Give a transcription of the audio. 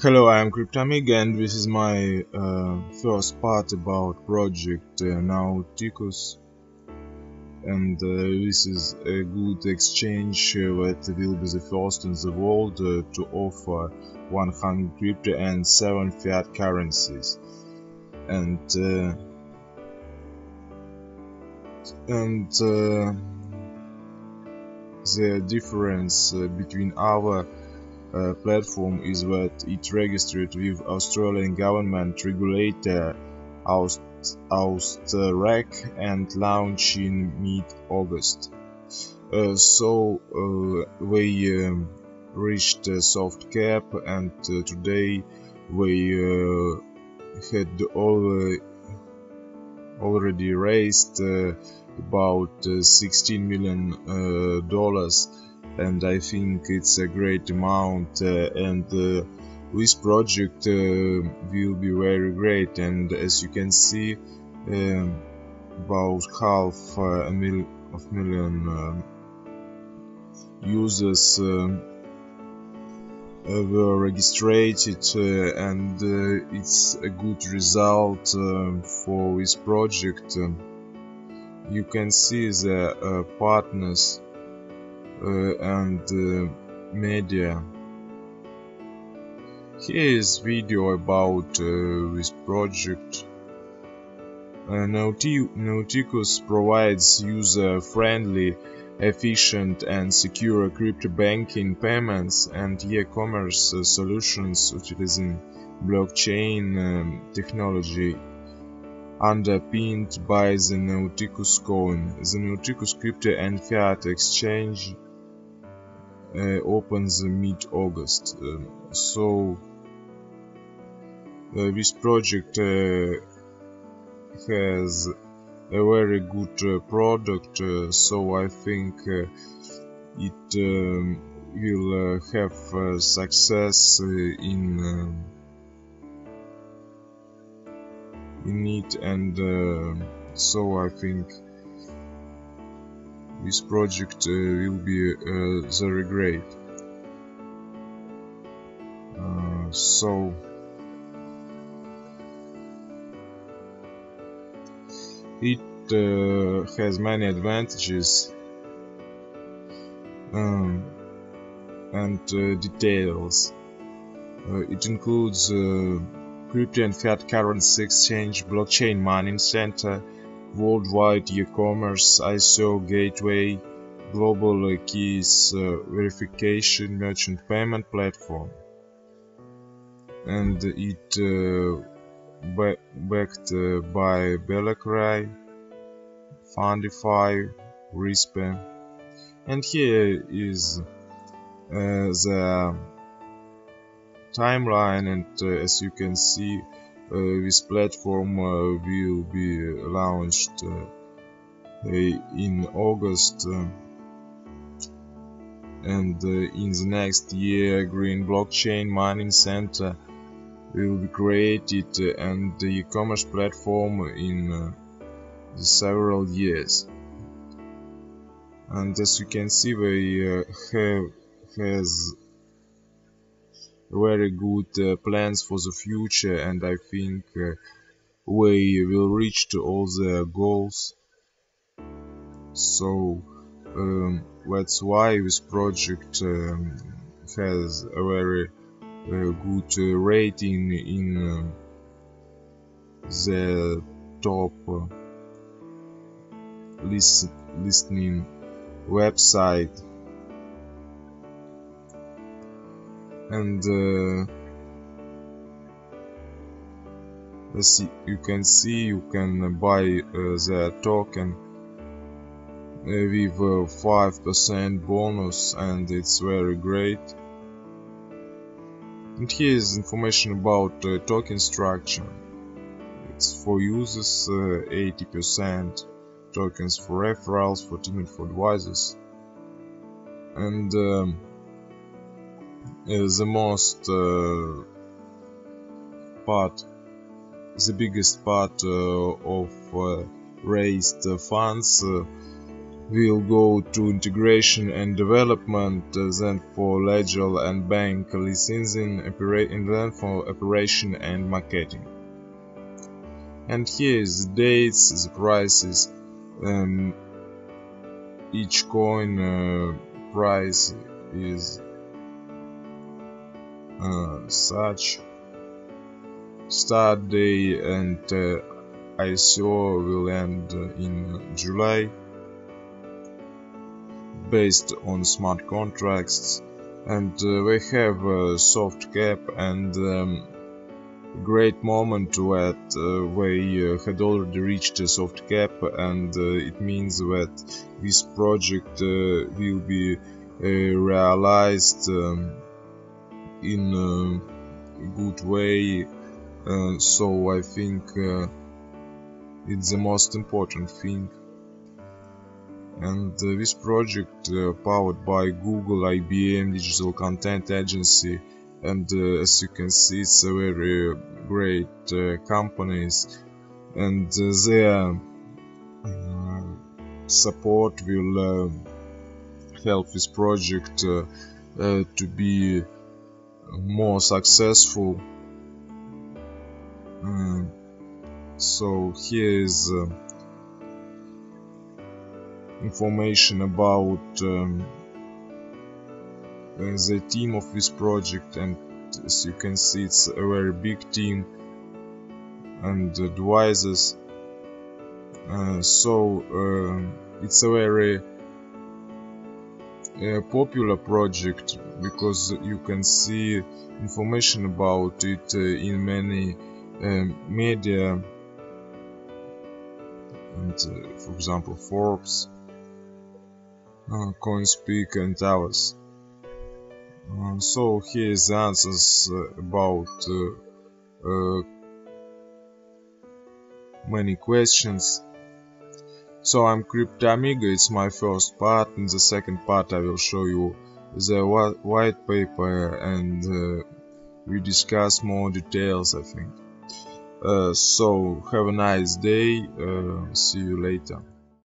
Hello, I am Cryptoamigo and this is my uh, first part about project uh, Nauticus and uh, this is a good exchange uh, that will be the first in the world uh, to offer 100 crypto and 7 fiat currencies. And uh, and the difference between our uh, platform is that it registered with Australian government regulator Aust Austrac and launched in mid-August. Uh, so uh, we um, reached a soft cap and uh, today we uh, had all, already raised uh, about uh, 16 million dollars and I think it's a great amount uh, and uh, this project uh, will be very great and as you can see um, about half a mil of million users were registered uh, and uh, it's a good result uh, for this project. you can see the partners and uh, media. Here is video about uh, this project. Nauticus provides user-friendly, efficient and secure crypto banking payments and e-commerce solutions utilizing blockchain um, technology underpinned by the Nauticus coin. The Nauticus crypto and fiat exchange uh, opens mid-August. Um, so uh, this project uh, has a very good uh, product, uh, so I think uh, it um, will have success in um, in it, and so I think this project uh, will be uh, very great. Uh, so it has many advantages um, and details. it includes crypto and fiat currency exchange, blockchain mining center, worldwide e-commerce, ISO gateway, global keys uh, verification merchant payment platform, and it uh, backed uh, by Bellacry, Fundify, Rispe, and here is the timeline and uh, as you can see this platform uh, will be launched uh, in August and in the next year Green Blockchain Mining Center will be created and the e-commerce platform in several years. And as you can see we uh, have has very good uh, plans for the future and I think uh, we will reach to all the goals. So um, that's why this project um, has a very uh, good uh, rating in uh, the top uh, list listening website and uh, as you can see you can buy uh, the token. Uh, with 5% bonus and it's very great. And here is information about uh, token structure. It's for users 80% tokens for referrals for team and for advisors. And um, the most uh, part, the biggest part uh, of uh, raised funds will go to integration and development, uh, then for ledger and bank licensing, and then for operation and marketing. And here is the dates, the prices, um, each coin uh, price is uh, such start day and uh, ICO will end in July based on smart contracts and uh, we have a soft cap and um, great moment that uh, we uh, had already reached a soft cap and uh, it means that this project uh, will be uh, realized um, in uh, a good way uh, so I think uh, it's the most important thing. And uh, this project uh, powered by Google, IBM, Digital Content Agency and uh, as you can see it's a very great companies. And their support will help this project to be more successful. So here is uh, information about um, the team of this project and as you can see it's a very big team and advisors. Uh, so uh, it's a very uh, popular project because you can see information about it uh, in many um, media and uh, for example Forbes uh, CoinSpeak and others. Uh, so here is answers uh, about uh, uh, many questions. So I'm Cryptoamigo, it's my first part. In the second part I will show you the white paper and uh, we discuss more details I think. so have a nice day, see you later.